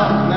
Oh.